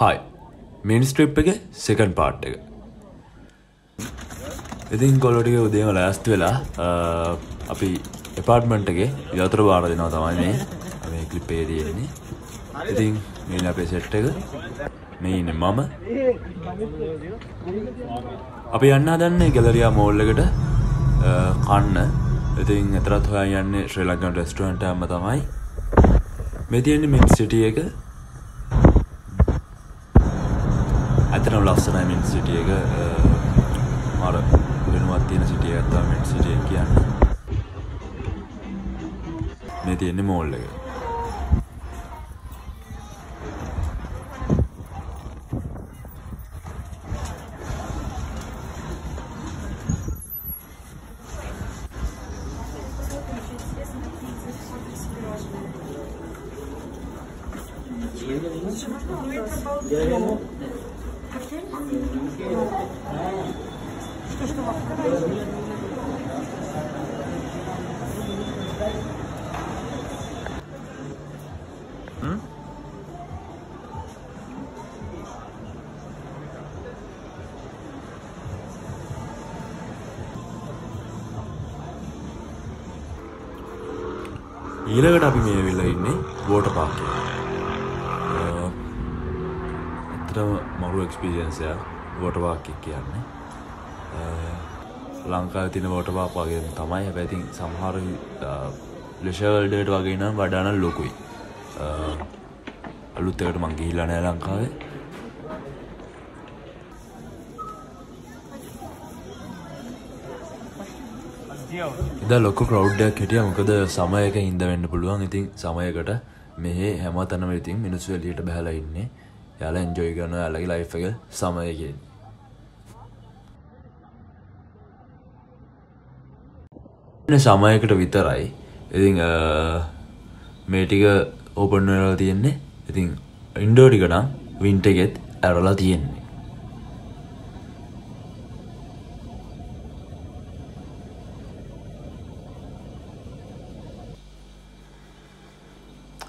හයි මිනිස්ට්‍රිප් එක second part එක. ඉතින් කොලොටික උදේම ලෑස්ති වෙලා අපි එපාර්ට්මන්ට්ගේ යතුර බාර දෙනවා තමයි මේ මේ කලිප්පේ තියෙන්නේ. ඉතින් මේ අපේ සෙට් එක. මේ ඉන්න මම. අපි යන්න දන්නේ ගෙලරයා මෝල්ලකට කන්න. ඉතින් එතරත් හොයා යන්නේ ශ්‍රී ලංකන් රෙස්ටරන්ට අම්ම තමයි. මේ තියෙන්නේ මින් සිටිය එක. ඇතනම් ලස්සනයි මින් සිටිය එක. මර වෙනවත් තියෙන සිටිය ඇත්තා මින් සිටිය කියන්න. මේ තියෙන්නේ මෝල්ල එක. ඊළඟට අපි මේ වෙලා ඉන්නේ වෝට පාර්කේ. ඇත්තටම මරු එක්ස්පීරියන්ස් එකක් වෝට පාර්ක් එක කියන්නේ. ලංකාවේ තියෙන වෝට පාර්ක් වගේ තමයි. හැබැයි ඉතින් සමහර ලෙෂර් වර්ල්ඩ් එකට වගේ නම් වඩා නම් ලොකුයි. අලුත් එකට මං ගිහිල්ලා නැහැ ලංකාවේ. එදා ලොක කරව්ඩයක් හිටිය මොකද සමයක හින්ද වෙන්න පුළුවන් ඉතින් සමයකට මෙහේ හැම තැනම ඉතින් මිනිස්සු එලියට බැහලා ඉන්නේ යාලා එන්ජොයි කරන යාලගේ ලයිෆ් එක සමයකින් සමයකට විතරයි ඉතින් මේ ටික ඕපන් වෙලා තියෙන්නේ ඉතින් ඉන්ඩෝ ටික නම් වින්ටර් එකෙත් ඇරලා තියෙන්නේ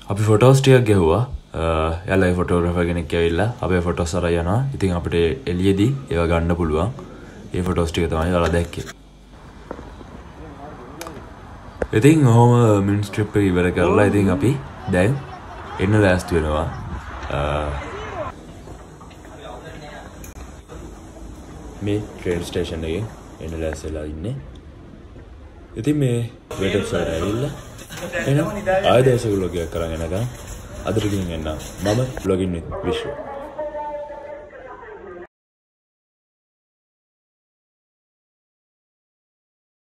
අපි ෆොටෝස් ටිකක් ගැහුවා Uh, යලයි ෆොටෝග්‍රෆ කෙනෙක් ඇවිල්ලා අපේ ෆොටෝ සර යනවා. ඉතින් අපිට එලියදී ඒව ගන්න පුළුවන්. ඒ ෆොටෝස් ටික තමයි ඔයාලා දැක්කේ. ඉතින් ඔහොම මිනිස්ට්‍රිප් එක ඉවර කරලා ඉතින් අපි දැන් එන්න ලෑස්ති වෙනවා. Uh, මේ ට්‍රේන් ස්ටේෂන් එකෙන් එන්න ලෑස්තිලා ඉන්නේ. ඉතින් මේ වෙටබ් සයිඩ් ඇවිල්ලා එහෙනම් ආයදේශක ලොගයක් කරගෙන යනකම් අදට ගිහින් එන්න මම ලොගින් විත් විශ්ව.